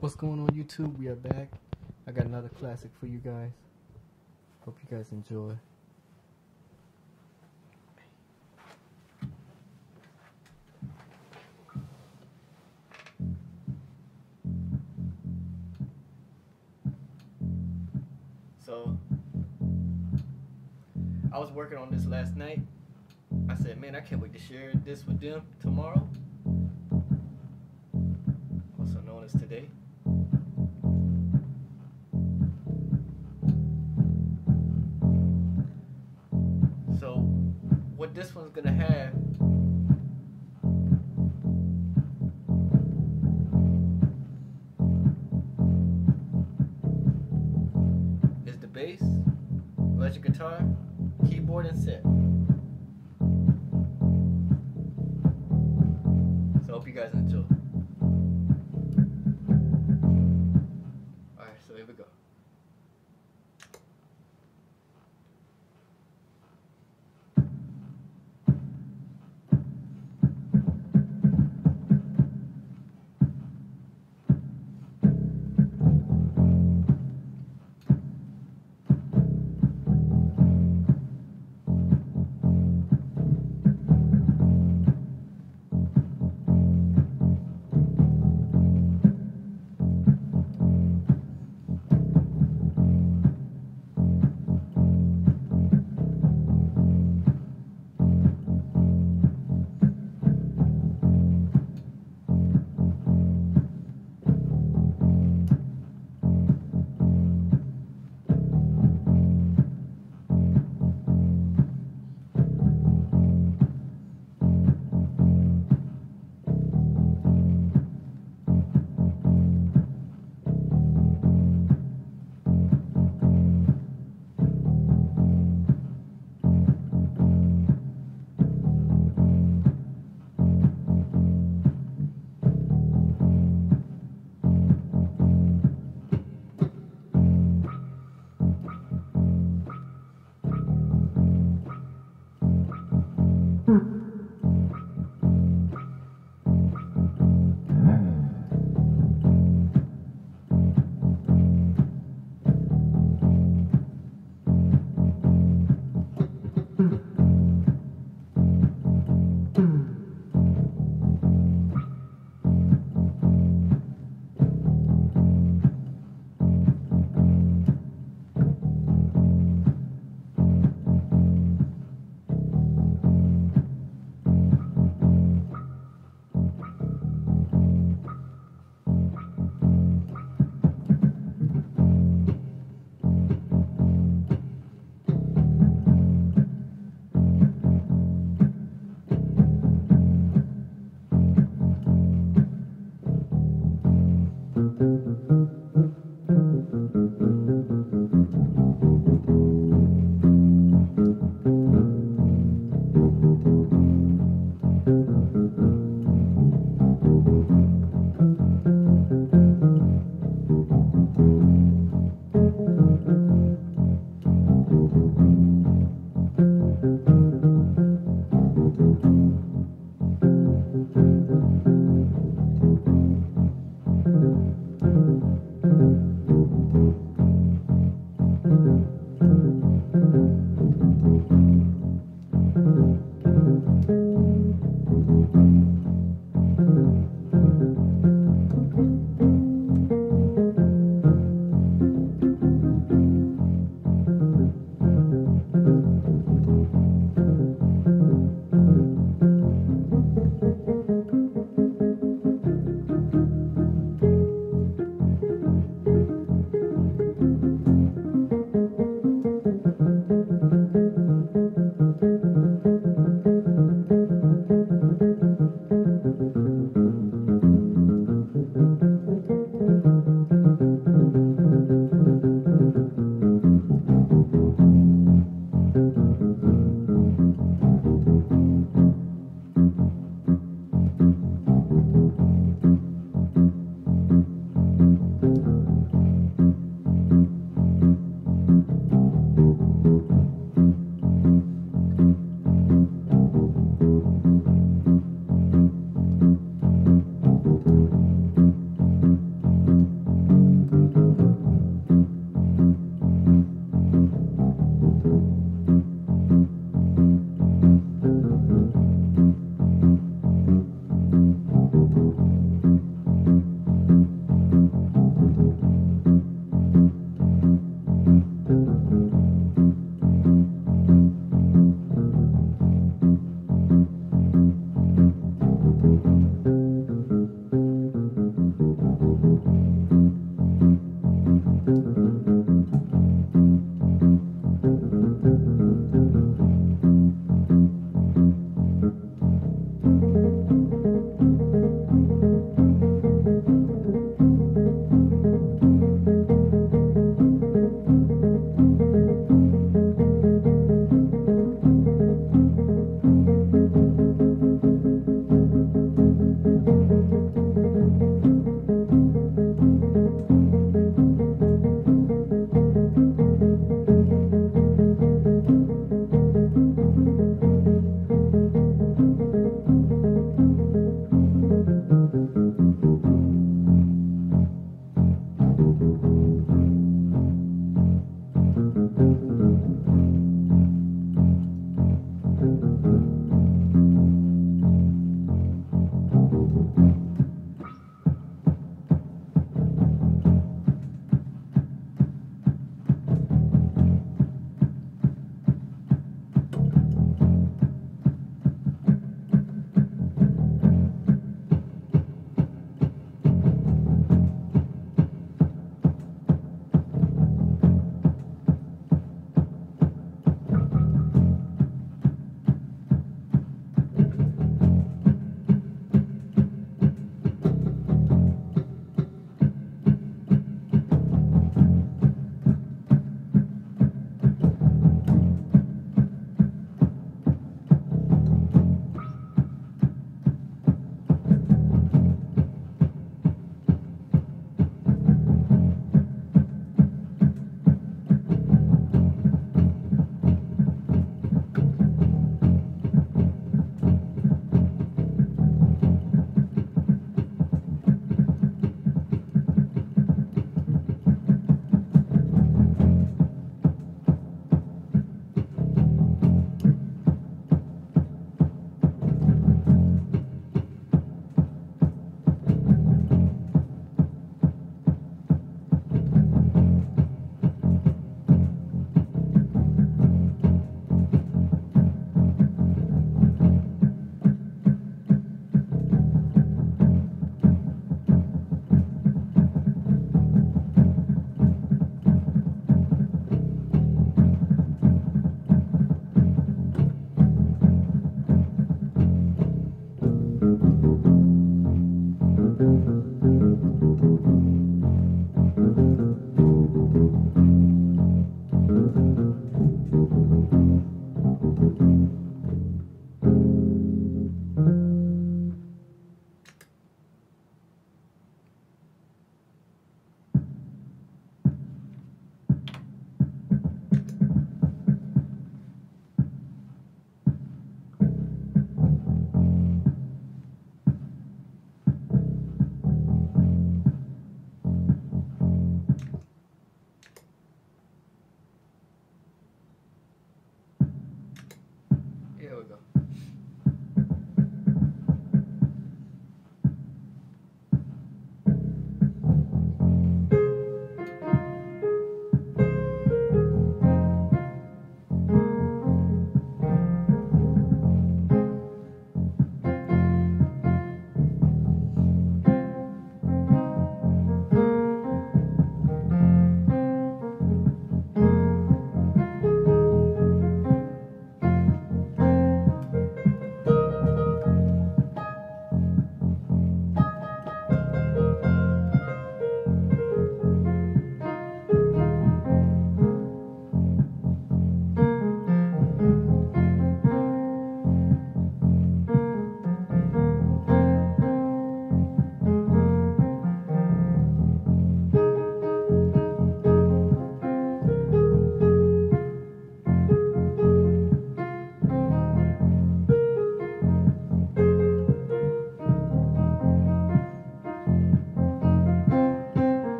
What's going on YouTube? We are back. I got another classic for you guys. Hope you guys enjoy. So I was working on this last night. I said, man, I can't wait to share this with them tomorrow. Also known as today. One's gonna have is the bass, electric guitar, keyboard, and set. So I hope you guys enjoy. Alright, so here we go.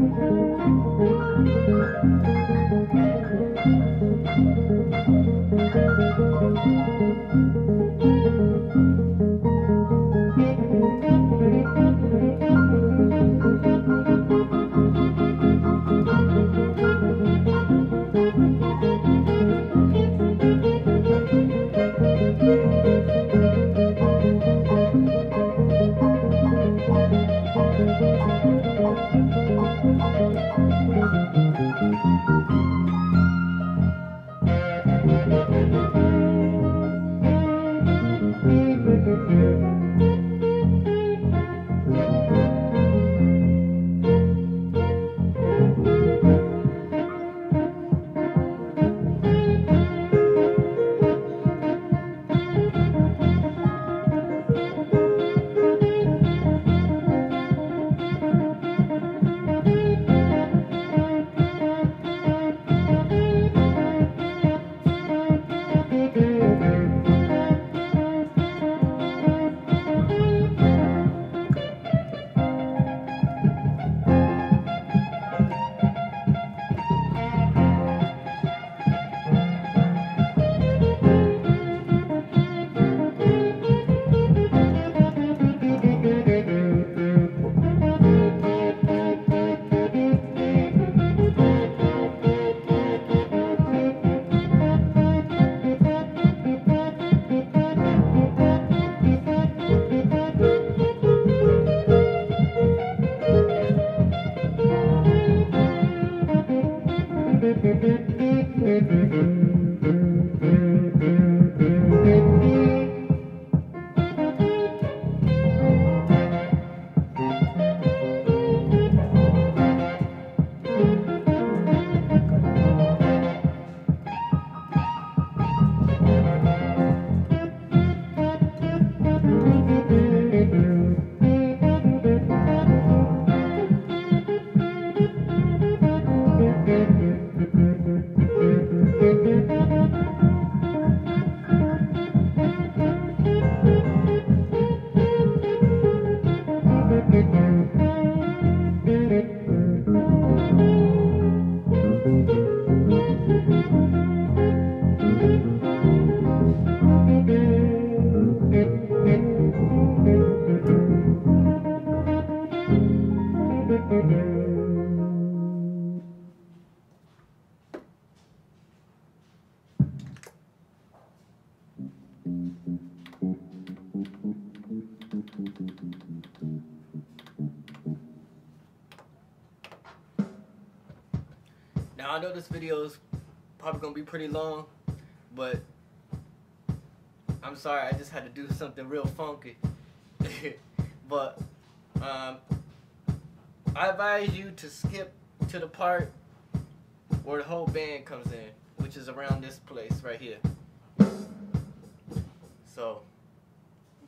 Thank you. Know this video is probably gonna be pretty long, but I'm sorry, I just had to do something real funky. but um, I advise you to skip to the part where the whole band comes in, which is around this place right here. So,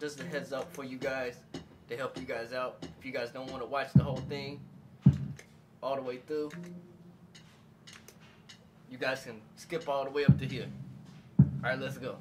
just a heads up for you guys to help you guys out. If you guys don't want to watch the whole thing all the way through, you guys can skip all the way up to here. All right, let's go.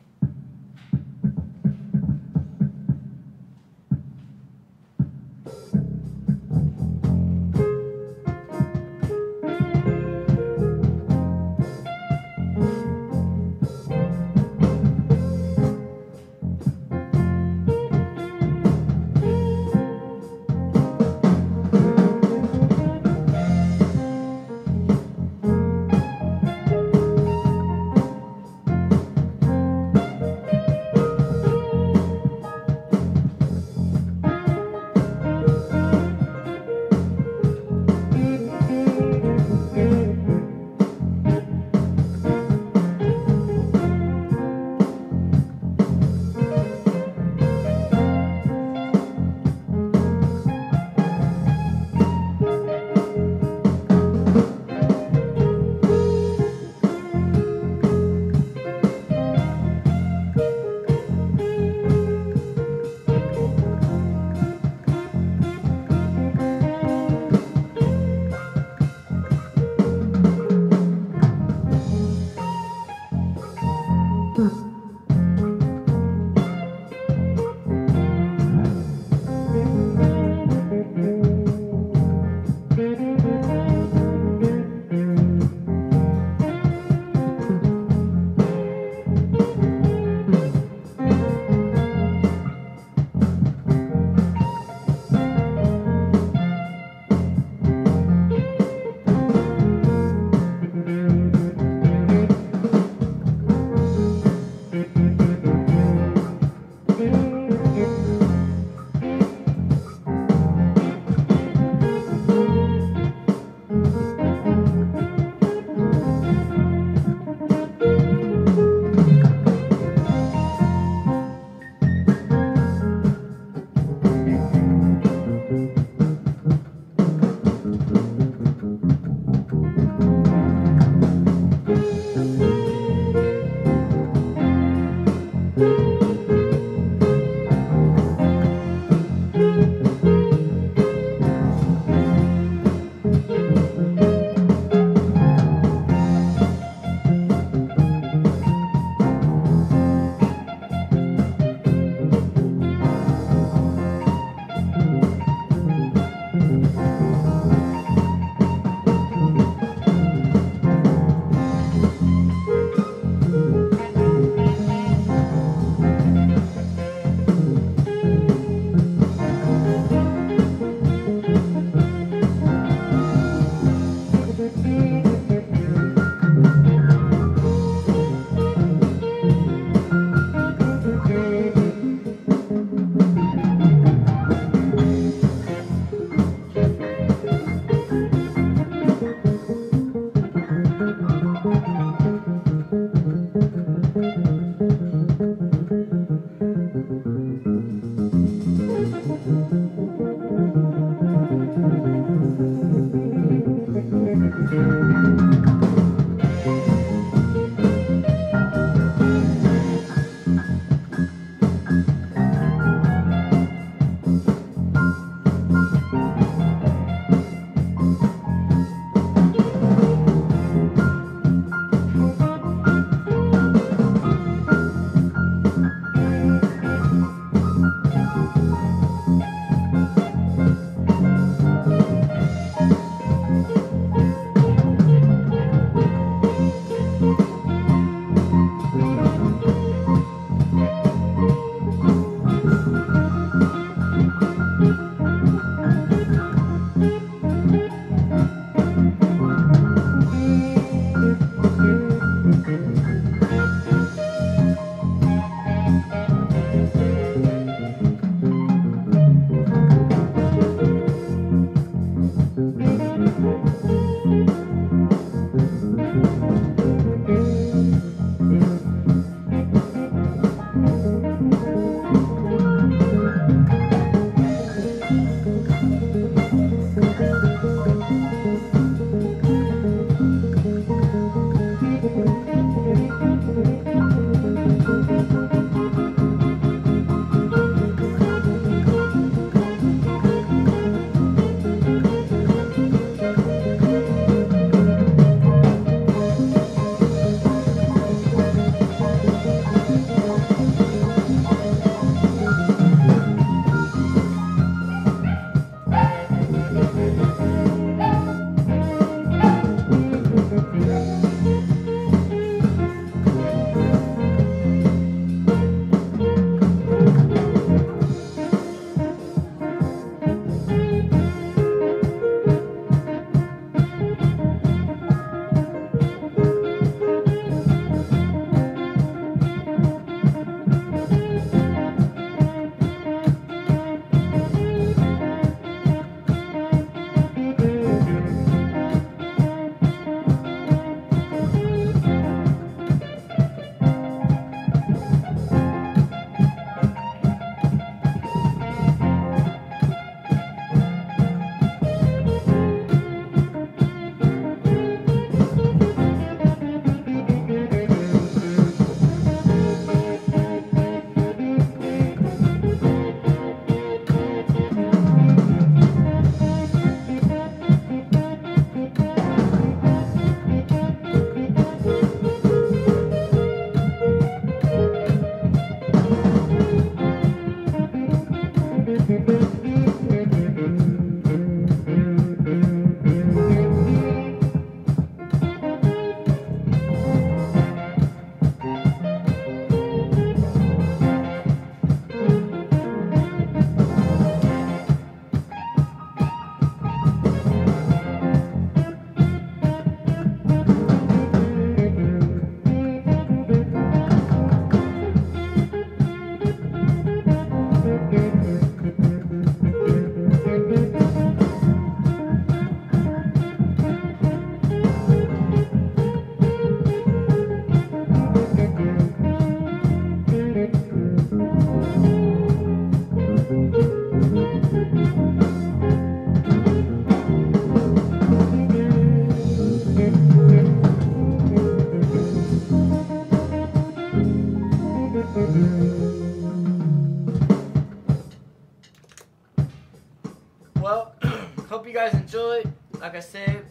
I said,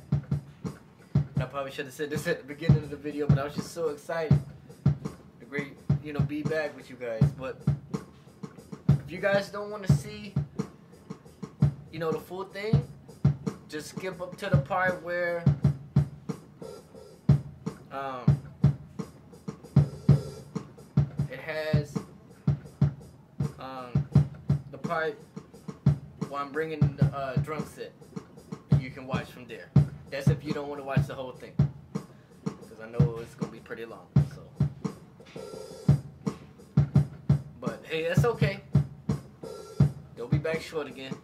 I probably should have said this at the beginning of the video, but I was just so excited to great, you know, be back with you guys. But if you guys don't want to see, you know, the full thing, just skip up to the part where um, it has um, the part where I'm bringing the uh, drum set. There. That's if you don't want to watch the whole thing, because I know it's gonna be pretty long. So, but hey, that's okay. They'll be back short again.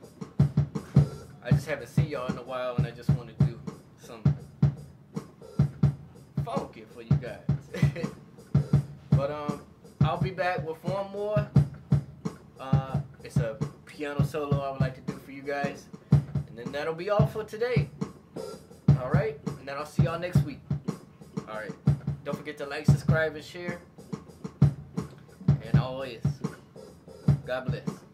I just haven't seen y'all in a while, and I just want to do some funky for you guys. but um, I'll be back with one more. Uh, it's a piano solo I would like to do for you guys, and then that'll be all for today. All right, and then I'll see y'all next week. All right, don't forget to like, subscribe, and share. And always, God bless.